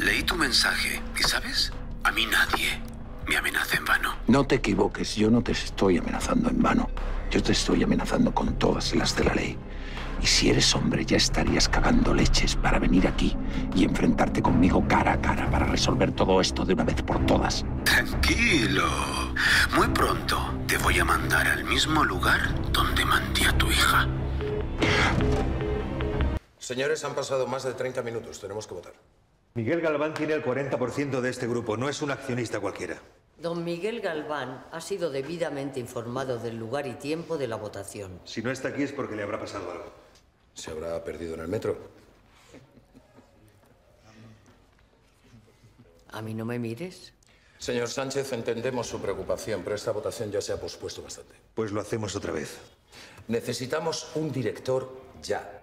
Leí tu mensaje y, ¿sabes? A mí nadie me amenaza en vano. No te equivoques, yo no te estoy amenazando en vano. Yo te estoy amenazando con todas las de la ley. Y si eres hombre, ya estarías cagando leches para venir aquí y enfrentarte conmigo cara a cara para resolver todo esto de una vez por todas. Tranquilo. Muy pronto te voy a mandar al mismo lugar donde mandé a tu hija. Señores, han pasado más de 30 minutos. Tenemos que votar. Miguel Galván tiene el 40% de este grupo, no es un accionista cualquiera. Don Miguel Galván ha sido debidamente informado del lugar y tiempo de la votación. Si no está aquí es porque le habrá pasado algo. ¿Se habrá perdido en el metro? ¿A mí no me mires? Señor Sánchez, entendemos su preocupación, pero esta votación ya se ha pospuesto bastante. Pues lo hacemos otra vez. Necesitamos un director ya.